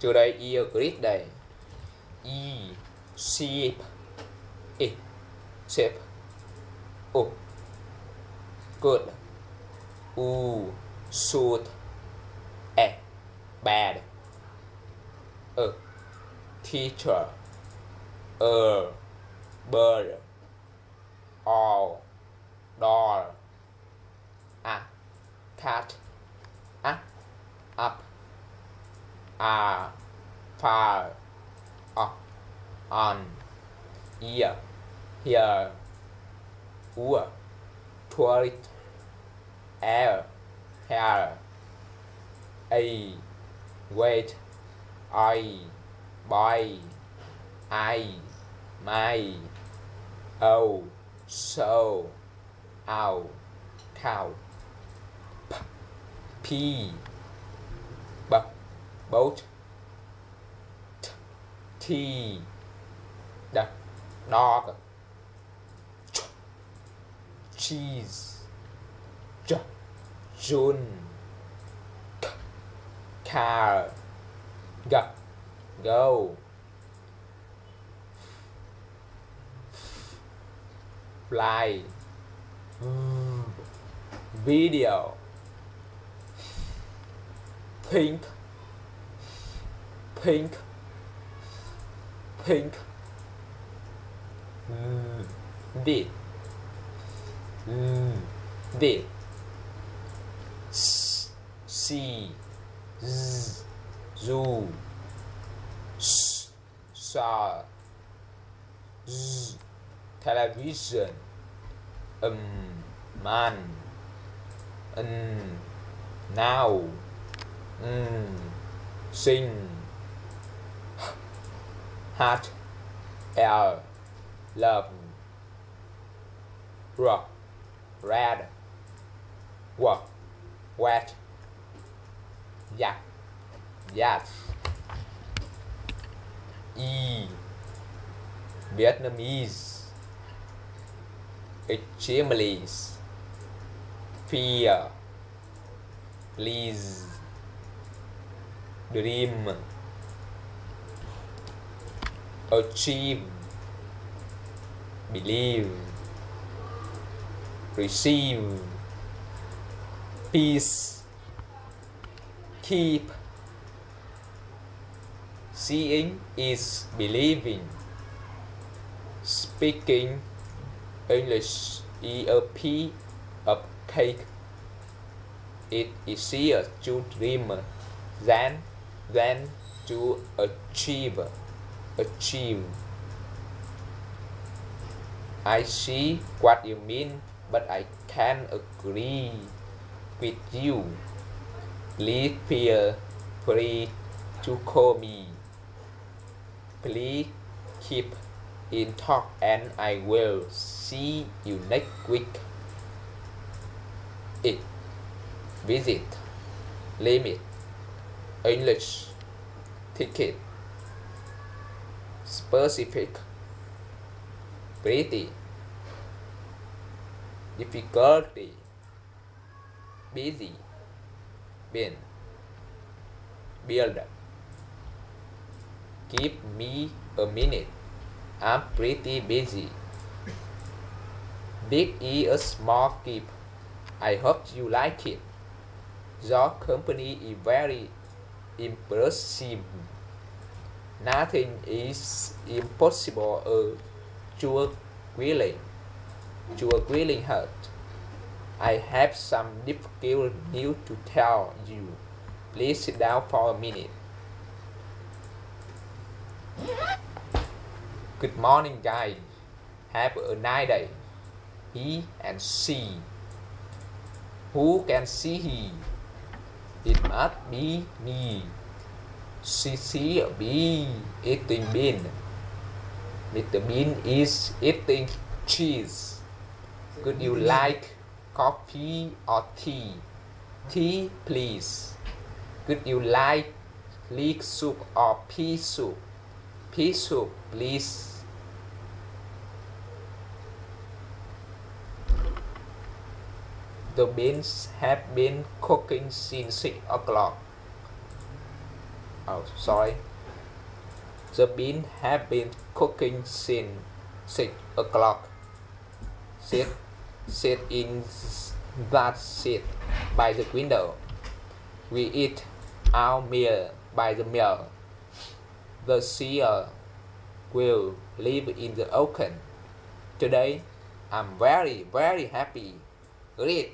Trước đây E grid đây E sheep E sheep O. Good. U, shoot. E bad. A teacher. A bird. All doll. A, cat. A, up. A far up on ear ua toilet air hair a wait I buy I my oh so ow cow p p boat. T dog ch cheese. J June c car. G go. Fly. Mm, video. Pink pink. Pink. Mm, did mm, did S, see z, zoo s, saw z, television. Um man. Um now. Um sing heart air love rock red what wet yak yat e Vietnamese extremities fear please dream achieve believe receive peace keep. Seeing is believing. Speaking English ERP of cake. It is easier to dream than than to achieve achieve. I see what you mean but I can't agree with you. Please feel free to call me. Please keep in talk and I will see you next week. It. Visit. Limit. English. Ticket specific pretty difficulty busy bin build give me a minute I'm pretty busy. Big E a small gift. I hope you like it. Your company is very impressive. Nothing is impossible uh, your willing. Your willing heart. I have some difficult news to tell you. Please sit down for a minute. Good morning, guys. Have a nice day. He and she. Who can see he? It must be me. She see a bee eating bean. Mr. Bean is eating cheese. Could you mm-hmm. like coffee or tea? Tea, please. Could you like leek soup or pea soup? Pea soup, please. The beans have been cooking since 6 o'clock. Oh, sorry. The bean have been cooking since six o'clock. Sit, sit in that seat by the window. We eat our meal by the mill. The seer will live in the ocean. Today, I'm very, very happy. Read.